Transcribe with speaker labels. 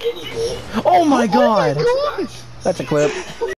Speaker 1: anymore.
Speaker 2: Oh my god! That's a clip.